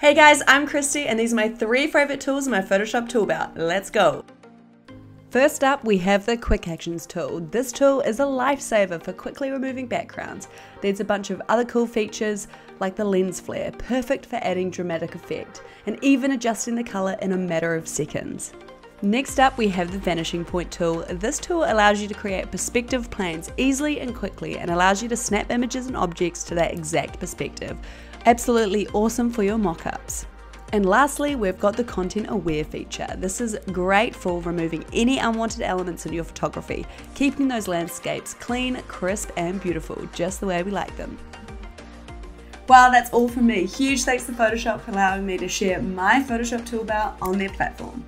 Hey guys, I'm Kristy and these are my three favorite tools in my Photoshop toolbar. Let's go. First up, we have the Quick Actions tool. This tool is a lifesaver for quickly removing backgrounds. There's a bunch of other cool features like the lens flare, perfect for adding dramatic effect, and even adjusting the color in a matter of seconds. Next up, we have the Vanishing Point tool. This tool allows you to create perspective planes easily and quickly and allows you to snap images and objects to that exact perspective. Absolutely awesome for your mockups. And lastly, we've got the content aware feature. This is great for removing any unwanted elements in your photography, keeping those landscapes clean, crisp, and beautiful, just the way we like them. Well, that's all from me. Huge thanks to Photoshop for allowing me to share my Photoshop toolbar on their platform.